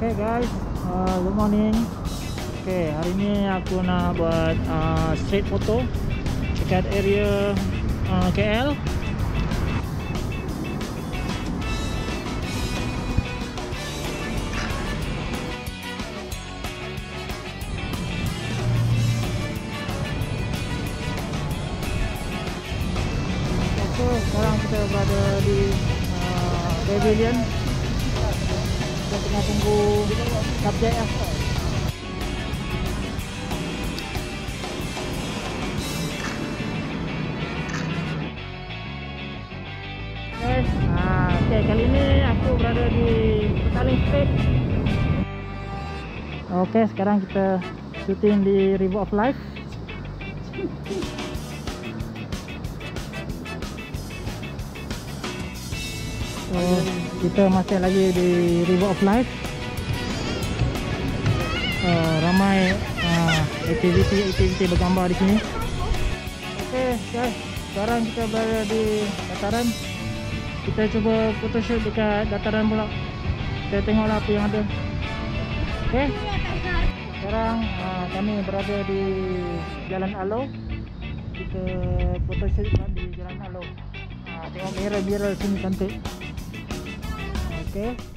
Okay guys, uh, good morning. Okay, hari ni aku nak buat uh, street photo dekat area uh, KL. Okay, sekarang kita berada di uh, pavilion. Kita tengah tunggu subjek lah. Okay, ah, okay, kali ni aku berada di Petaling Street. Okay, sekarang kita shooting di River of Life. So, kita masih lagi di River of Life. Uh, ramai uh, aktiviti-aktiviti bergambar di sini. Okey, guys. Sekarang kita berada di dataran. Kita cuba photoshoot dekat dataran pula. Kita tengoklah apa yang ada. Okey. Sekarang uh, kami berada di Jalan Alo. Kita photoshoot di Jalan Alo. Uh, tengok merah-merah sini cantik. Okay.